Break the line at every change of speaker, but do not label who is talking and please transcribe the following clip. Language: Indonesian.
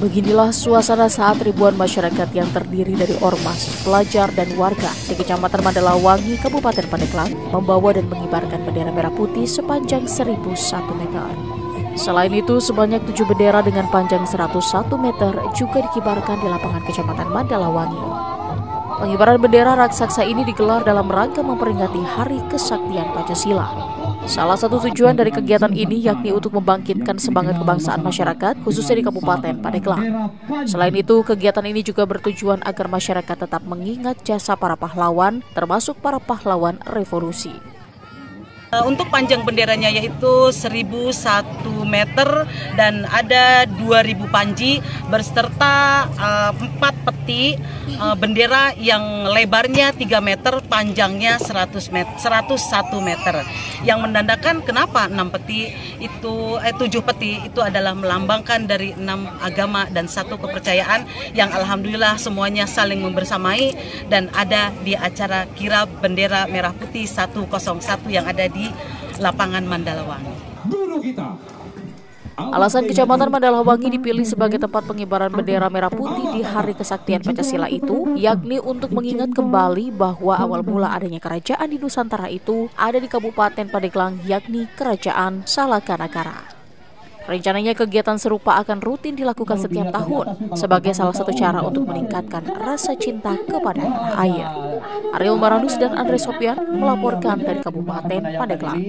Beginilah suasana saat ribuan masyarakat yang terdiri dari ormas, pelajar, dan warga di Kecamatan Mandalawangi, Kabupaten Pandeglang membawa dan mengibarkan bendera merah putih sepanjang 1001 meter. Selain itu, sebanyak tujuh bendera dengan panjang 101 meter juga dikibarkan di lapangan Kecamatan Mandalawangi. Pengibaran bendera raksasa ini digelar dalam rangka memperingati Hari Kesaktian Pancasila. Salah satu tujuan dari kegiatan ini yakni untuk membangkitkan semangat kebangsaan masyarakat, khususnya di Kabupaten Pandeglang. Selain itu, kegiatan ini juga bertujuan agar masyarakat tetap mengingat jasa para pahlawan, termasuk para pahlawan revolusi.
Eh, untuk panjang benderanya yaitu 1001 meter dan ada 2000 panji berserta uh, 4 peti uh, bendera yang lebarnya 3 meter, panjangnya 100 meter, 101 meter. Yang menandakan kenapa 6 peti itu eh 7 peti itu adalah melambangkan dari enam agama dan satu kepercayaan yang alhamdulillah semuanya saling membersamai dan ada di acara kirab bendera merah putih 101 yang ada di lapangan Mandalawangi.
Alasan Kecamatan Mandalawangi dipilih sebagai tempat pengibaran bendera merah putih di Hari Kesaktian Pancasila itu, yakni untuk mengingat kembali bahwa awal mula adanya kerajaan di Nusantara itu ada di Kabupaten Pandeglang, yakni Kerajaan Salakanakara. Rencananya kegiatan serupa akan rutin dilakukan setiap tahun sebagai salah satu cara untuk meningkatkan rasa cinta kepada air. Ariel Maranus dan Andre Sopian melaporkan dari Kabupaten Pandeglang.